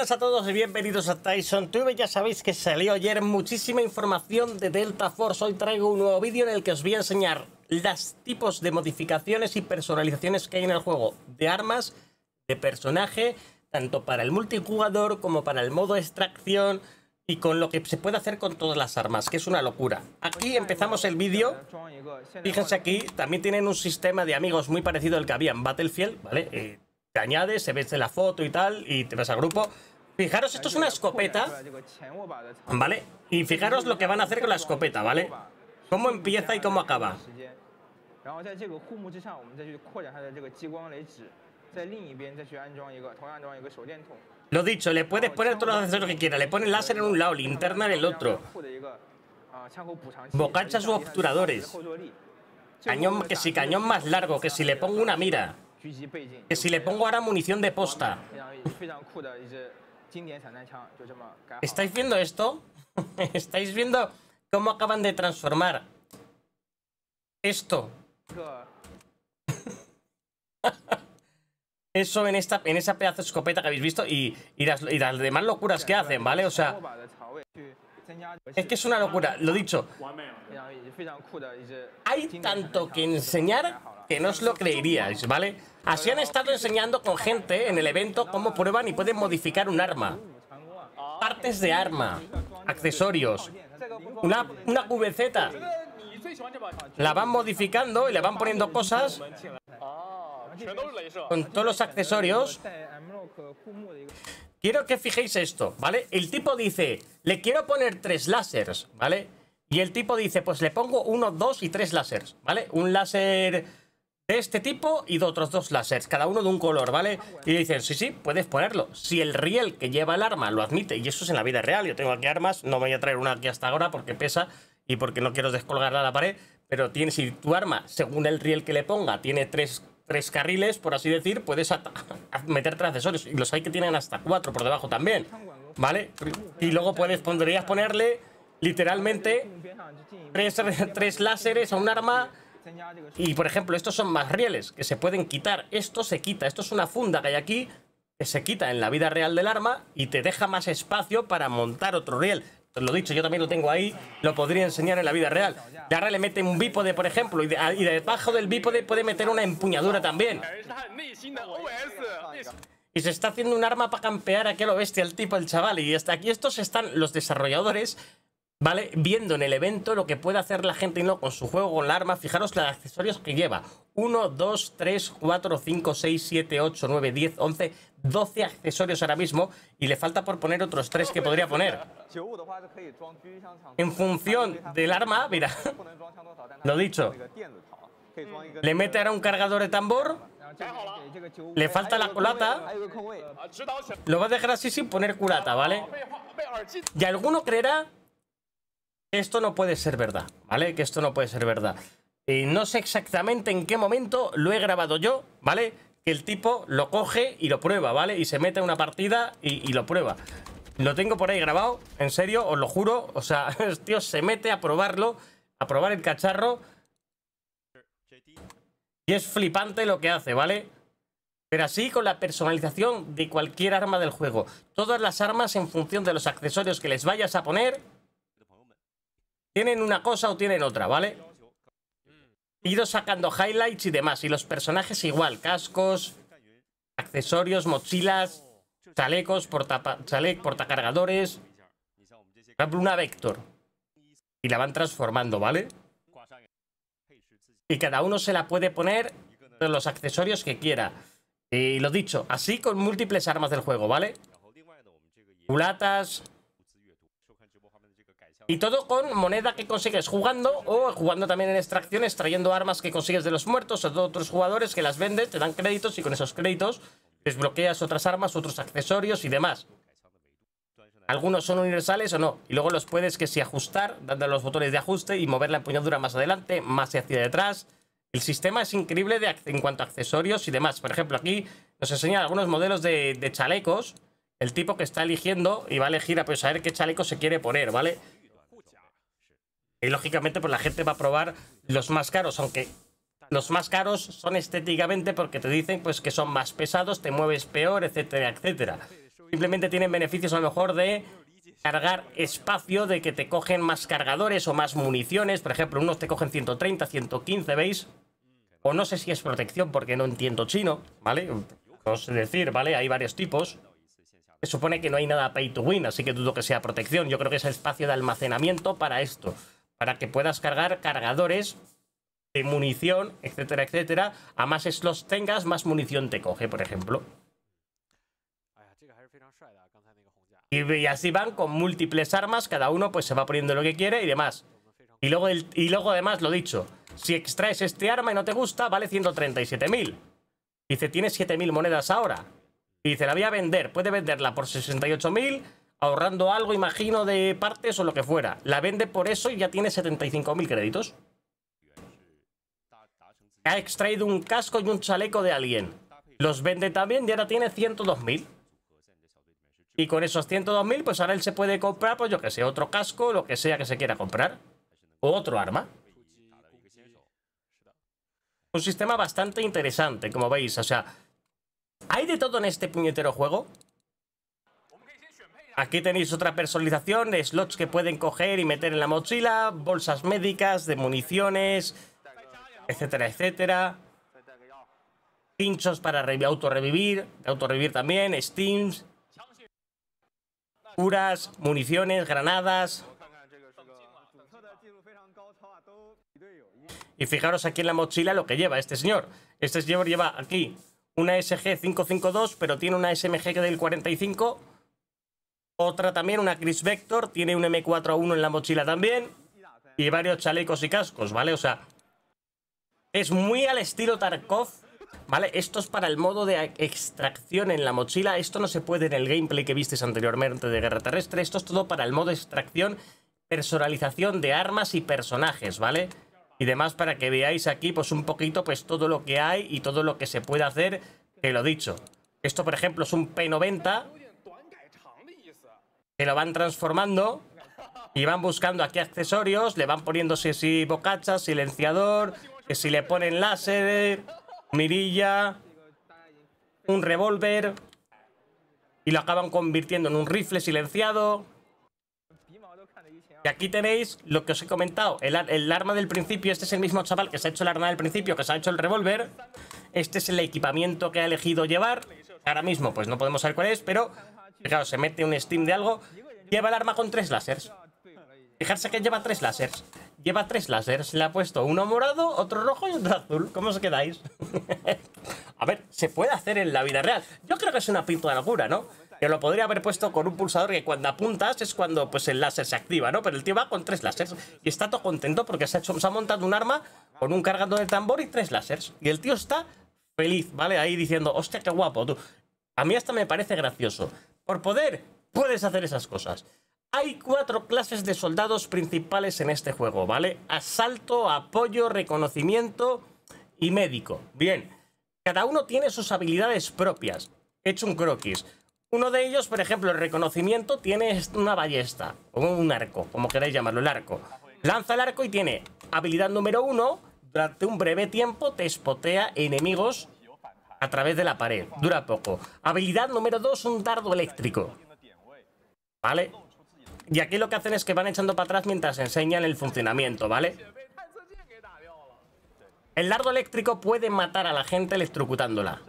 buenas a todos y bienvenidos a Tyson Tube. Ya sabéis que salió ayer muchísima información de Delta Force. Hoy traigo un nuevo vídeo en el que os voy a enseñar los tipos de modificaciones y personalizaciones que hay en el juego de armas, de personaje, tanto para el multijugador como para el modo extracción y con lo que se puede hacer con todas las armas, que es una locura. Aquí empezamos el vídeo. Fíjense aquí, también tienen un sistema de amigos muy parecido al que había en Battlefield, ¿vale? Eh, te añades, se ves la foto y tal, y te vas al grupo. Fijaros, esto es una escopeta, ¿vale? Y fijaros lo que van a hacer con la escopeta, ¿vale? Cómo empieza y cómo acaba. Lo dicho, le puedes poner todos los accesorios que quieras. Le pones láser en un lado, linterna en el otro. Bocachas u obturadores. Cañón, que si cañón más largo, que si le pongo una mira. Que si le pongo ahora munición de posta. ¿Estáis viendo esto? ¿Estáis viendo cómo acaban de transformar esto? Eso en esta en esa pedazo de escopeta que habéis visto y, y, las, y las demás locuras que hacen, ¿vale? O sea, es que es una locura, lo dicho. Hay tanto que enseñar que no os lo creeríais, ¿vale? Así han estado enseñando con gente en el evento cómo prueban y pueden modificar un arma. Partes de arma, accesorios, una, una QVZ. La van modificando y le van poniendo cosas con todos los accesorios. Quiero que fijéis esto, ¿vale? El tipo dice, le quiero poner tres láseres, ¿vale? Y el tipo dice, pues le pongo uno, dos y tres láseres, ¿vale? Un láser de este tipo y de otros dos láseres, cada uno de un color, ¿vale? Y dicen, sí, sí, puedes ponerlo. Si el riel que lleva el arma lo admite, y eso es en la vida real, yo tengo aquí armas, no voy a traer una aquí hasta ahora porque pesa y porque no quiero descolgarla a la pared, pero tiene, si tu arma, según el riel que le ponga, tiene tres tres carriles, por así decir, puedes meterte accesorios. Y los hay que tienen hasta cuatro por debajo también, ¿vale? Y luego puedes, podrías ponerle literalmente tres, tres láseres a un arma y, por ejemplo, estos son más rieles, que se pueden quitar. Esto se quita, esto es una funda que hay aquí, que se quita en la vida real del arma y te deja más espacio para montar otro riel. Lo dicho, yo también lo tengo ahí, lo podría enseñar en la vida real. Y ahora le mete un bípode, por ejemplo, y, debajo del bípode puede meter una empuñadura también. Y se está haciendo un arma para campear a lo bestia el tipo, el chaval. Y hasta aquí estos están los desarrolladores ¿vale? Viendo en el evento lo que puede hacer la gente y no con su juego, con la arma. Fijaros los accesorios que lleva. 1, 2, 3, 4, 5, 6, 7, 8, 9, 10, 11, 12 accesorios ahora mismo. Y le falta por poner otros 3 que podría poner. En función del arma, mira. Lo dicho. Le mete ahora un cargador de tambor. Le falta la culata. Lo va a dejar así sin poner culata, ¿vale? Y alguno creerá esto no puede ser verdad, ¿vale? Que esto no puede ser verdad. Y no sé exactamente en qué momento lo he grabado yo, ¿vale? Que el tipo lo coge y lo prueba, ¿vale? Y se mete en una partida y, lo prueba. Lo tengo por ahí grabado, en serio, os lo juro. O sea, tío se mete a probarlo, a probar el cacharro. Y es flipante lo que hace, ¿vale? Pero así con la personalización de cualquier arma del juego. Todas las armas en función de los accesorios que les vayas a poner tienen una cosa o tienen otra, ¿vale? He ido sacando highlights y demás. Y los personajes igual. Cascos, accesorios, mochilas, chalecos, porta, chale, portacargadores. Por ejemplo, una Vector. Y la van transformando, ¿vale? Y cada uno se la puede poner los accesorios que quiera. Y lo dicho, así con múltiples armas del juego, ¿vale? Culatas, y todo con moneda que consigues jugando o jugando también en extracciones, trayendo armas que consigues de los muertos o de otros jugadores que las vendes, te dan créditos y con esos créditos desbloqueas otras armas, otros accesorios y demás. Algunos son universales o no. Y luego los puedes que si ajustar, dando los botones de ajuste y mover la empuñadura más adelante, más hacia detrás. El sistema es increíble de, en cuanto a accesorios y demás. Por ejemplo, aquí nos enseñan algunos modelos de, chalecos. El tipo que está eligiendo y va a elegir a pues, saber qué chaleco se quiere poner, ¿vale? Y lógicamente pues la gente va a probar los más caros, aunque los más caros son estéticamente porque te dicen pues que son más pesados, te mueves peor, etcétera, etcétera. Simplemente tienen beneficios a lo mejor de cargar espacio, de que te cogen más cargadores o más municiones. Por ejemplo, unos te cogen 130, 115, ¿veis? O no sé si es protección porque no entiendo chino, ¿vale? No sé decir, ¿vale? Hay varios tipos. Se supone que no hay nada pay to win, así que dudo que sea protección. Yo creo que es el espacio de almacenamiento para esto. Para que puedas cargar cargadores de munición, etcétera, etcétera. A más slots tengas, más munición te coge, por ejemplo. Y, así van con múltiples armas, cada uno pues se va poniendo lo que quiere y demás. Y luego, además, lo dicho, si extraes este arma y no te gusta, vale 137.000. Dice, tienes 7.000 monedas ahora. Dice, la voy a vender. Puede venderla por 68.000, ahorrando algo, imagino, de partes o lo que fuera. La vende por eso y ya tiene 75.000 créditos. Ha extraído un casco y un chaleco de alguien. Los vende también y ahora tiene 102.000. Y con esos 102.000, pues ahora él se puede comprar, pues yo que sé, otro casco, lo que sea que se quiera comprar. O otro arma. Un sistema bastante interesante, como veis. O sea, hay de todo en este puñetero juego. Aquí tenéis otra personalización, slots que pueden coger y meter en la mochila, bolsas médicas, de municiones, etcétera, etcétera. Pinchos para autorrevivir, autorrevivir también, steams, curas, municiones, granadas. Y fijaros aquí en la mochila lo que lleva este señor. Este señor lleva aquí una SG552, pero tiene una SMG del 45. Otra también, una Chris Vector, tiene un M4A1 en la mochila también. Y varios chalecos y cascos, ¿vale? O sea, es muy al estilo Tarkov, ¿vale? Esto es para el modo de extracción en la mochila. Esto no se puede en el gameplay que visteis anteriormente de Guerra Terrestre. Esto es todo para el modo de extracción, personalización de armas y personajes, ¿vale? Y demás para que veáis aquí pues un poquito pues todo lo que hay y todo lo que se puede hacer, que lo dicho. Esto, por ejemplo, es un P90 que lo van transformando y van buscando aquí accesorios, le van poniendo si, si bocacha, silenciador, que si le ponen láser, mirilla, un revólver y lo acaban convirtiendo en un rifle silenciado. Y aquí tenéis lo que os he comentado, el, el, arma del principio, este es el mismo chaval que se ha hecho el arma del principio, que se ha hecho el revólver. Este es el equipamiento que ha elegido llevar. Ahora mismo pues no podemos saber cuál es, pero fijaos, se mete un Steam de algo. Lleva el arma con tres láseres. Fijarse que lleva tres láseres. Lleva tres láseres. Le ha puesto uno morado, otro rojo y otro azul. ¿Cómo os quedáis? a ver, se puede hacer en la vida real. Yo creo que es una pintura de locura, ¿no? Que lo podría haber puesto con un pulsador que cuando apuntas es cuando pues el láser se activa, ¿no? Pero el tío va con tres láseres y está todo contento porque se ha, hecho, se ha montado un arma con un cargador de tambor y tres láseres. Y el tío está feliz, ¿vale? Ahí diciendo, hostia, qué guapo, tú. A mí hasta me parece gracioso. Por poder, puedes hacer esas cosas. Hay cuatro clases de soldados principales en este juego, ¿vale? Asalto, apoyo, reconocimiento y médico. Bien, cada uno tiene sus habilidades propias. He hecho un croquis. Uno de ellos, por ejemplo, el reconocimiento, tiene una ballesta, o un arco, como queráis llamarlo, el arco. Lanza el arco y tiene habilidad número uno, durante un breve tiempo te espotea enemigos a través de la pared. Dura poco. Habilidad número dos, un dardo eléctrico. ¿Vale? Y aquí lo que hacen es que van echando para atrás mientras enseñan el funcionamiento, ¿vale? El dardo eléctrico puede matar a la gente electrocutándola.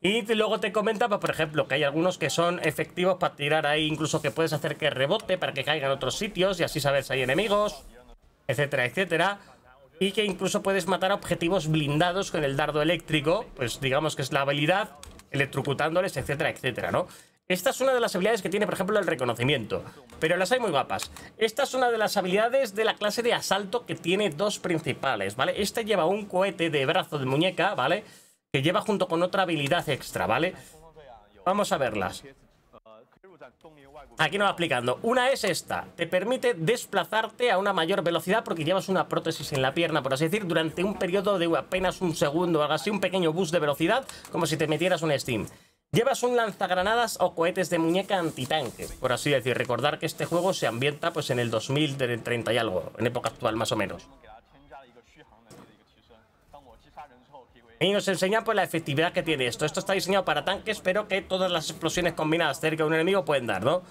Y luego te comenta, pues, por ejemplo, que hay algunos que son efectivos para tirar ahí, incluso que puedes hacer que rebote para que caigan otros sitios y así saber si hay enemigos, etcétera, etcétera. Y que incluso puedes matar objetivos blindados con el dardo eléctrico, pues digamos que es la habilidad, electrocutándoles, etcétera, etcétera, ¿no? Esta es una de las habilidades que tiene, por ejemplo, el reconocimiento. Pero las hay muy guapas. Esta es una de las habilidades de la clase de asalto que tiene dos principales, ¿vale? Esta lleva un cohete de brazo de muñeca, ¿vale? Que lleva junto con otra habilidad extra, ¿vale? Vamos a verlas. Aquí nos va explicando. Una es esta. Te permite desplazarte a una mayor velocidad porque llevas una prótesis en la pierna, por así decir, durante un periodo de apenas un segundo o algo así, un pequeño boost de velocidad, como si te metieras un Steam. Llevas un lanzagranadas o cohetes de muñeca antitanque, por así decir. Recordar que este juego se ambienta pues en el 2030 y algo, en época actual más o menos. Y nos enseña pues la efectividad que tiene esto. Esto está diseñado para tanques, pero que todas las explosiones combinadas cerca de un enemigo pueden dar, ¿no?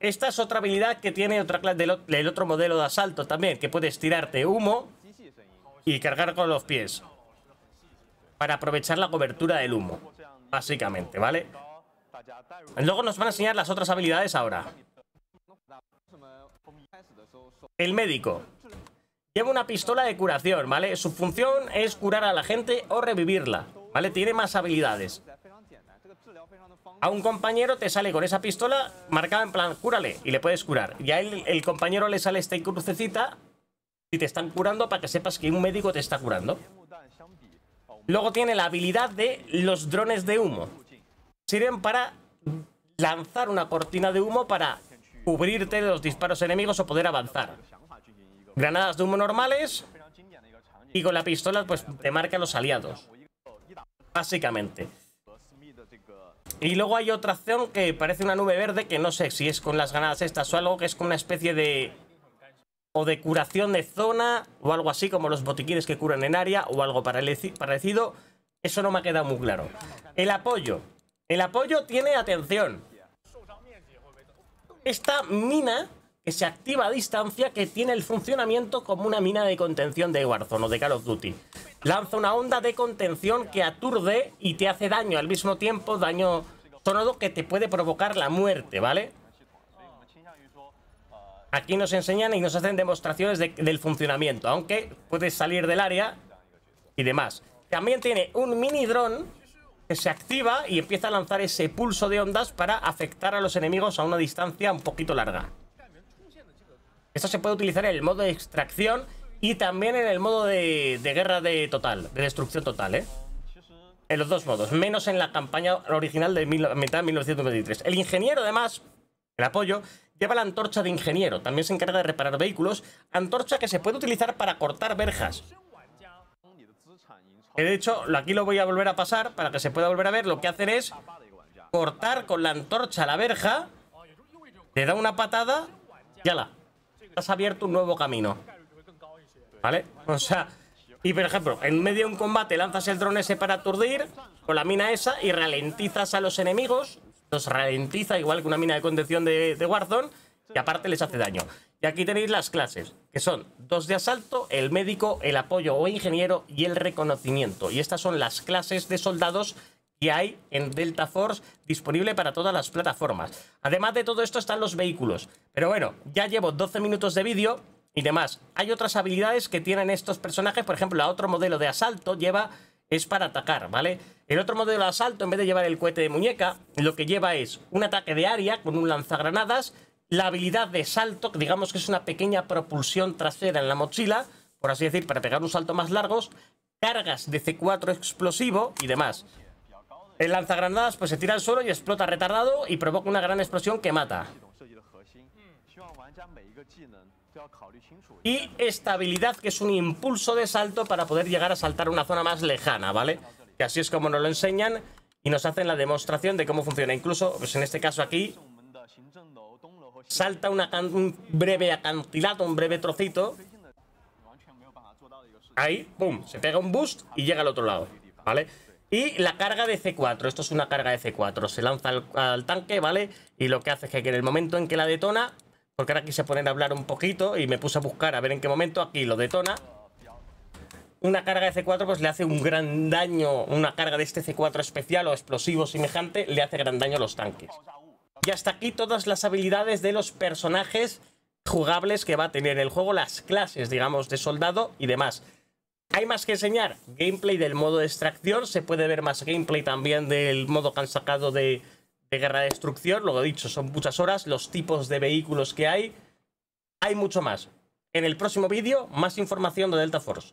Esta es otra habilidad que tiene otra clase del, otro modelo de asalto también, que puedes tirarte humo y cargar con los pies. Para aprovechar la cobertura del humo, básicamente, ¿vale? Luego nos van a enseñar las otras habilidades ahora. El médico. Lleva una pistola de curación, ¿vale? Su función es curar a la gente o revivirla, ¿vale? Tiene más habilidades. A un compañero te sale con esa pistola marcada en plan, cúrale, y le puedes curar. Y a él, el compañero le sale esta crucecita y te están curando para que sepas que un médico te está curando. Luego tiene la habilidad de los drones de humo. Sirven para lanzar una cortina de humo para cubrirte de los disparos enemigos o poder avanzar. Granadas de humo normales y con la pistola pues te marca los aliados. Básicamente. Y luego hay otra acción que parece una nube verde que no sé si es con las granadas estas o algo que es con una especie de... O de curación de zona o algo así como los botiquines que curan en área o algo parecido. Eso no me ha quedado muy claro. El apoyo. El apoyo tiene atención. Esta mina que se activa a distancia que tiene el funcionamiento como una mina de contención de Warzone o de Call of Duty. Lanza una onda de contención que aturde y te hace daño al mismo tiempo, daño sonoro que te puede provocar la muerte, ¿vale? Aquí nos enseñan y nos hacen demostraciones del funcionamiento, aunque puedes salir del área y demás. También tiene un mini dron que se activa y empieza a lanzar ese pulso de ondas para afectar a los enemigos a una distancia un poquito larga. Esto se puede utilizar en el modo de extracción y también en el modo de, guerra de total, de destrucción total, ¿eh? En los dos modos, menos en la campaña original de mitad de 1923. El ingeniero, además, el apoyo, lleva la antorcha de ingeniero. También se encarga de reparar vehículos. Antorcha que se puede utilizar para cortar verjas. De hecho, aquí lo voy a volver a pasar para que se pueda volver a ver. Lo que hacen es cortar con la antorcha la verja, le da una patada y ala has abierto un nuevo camino. ¿Vale? O sea, y por ejemplo, en medio de un combate lanzas el dron ese para aturdir con la mina esa y ralentizas a los enemigos. Los ralentiza igual que una mina de contención de, de Warzone y aparte les hace daño. Y aquí tenéis las clases, que son dos de asalto, el médico, el apoyo o ingeniero y el reconocimiento. Y estas son las clases de soldados que hay en Delta Force disponible para todas las plataformas. Además de todo esto están los vehículos. Pero bueno, ya llevo 12 minutos de vídeo y demás. Hay otras habilidades que tienen estos personajes. Por ejemplo, la otro modelo de asalto lleva... Es para atacar, ¿vale? El otro modelo de asalto, en vez de llevar el cohete de muñeca, lo que lleva es un ataque de área con un lanzagranadas, la habilidad de salto, que digamos que es una pequeña propulsión trasera en la mochila, por así decir, para pegar un salto más largos, cargas de C4 explosivo y demás. El lanzagranadas pues se tira al suelo y explota retardado y provoca una gran explosión que mata. Y esta habilidad que es un impulso de salto para poder llegar a saltar una zona más lejana, ¿vale? Que así es como nos lo enseñan y nos hacen la demostración de cómo funciona. Incluso, pues en este caso aquí, salta un breve acantilado, un breve trocito. Ahí, pum, se pega un boost y llega al otro lado, ¿vale? Y la carga de C4, esto es una carga de C4, se lanza al, tanque, ¿vale? Y lo que hace es que en el momento en que la detona, porque ahora quise poner a hablar un poquito y me puse a buscar a ver en qué momento aquí lo detona, una carga de C4 pues le hace un gran daño, una carga de este C4 especial o explosivo semejante, le hace gran daño a los tanques. Y hasta aquí todas las habilidades de los personajes jugables que va a tener el juego, las clases, digamos, de soldado y demás. Hay más que enseñar. Gameplay del modo de extracción. Se puede ver más gameplay también del modo que han sacado de, guerra de destrucción. Lo he dicho, son muchas horas. Los tipos de vehículos que hay. Hay mucho más. En el próximo vídeo, más información de Delta Force.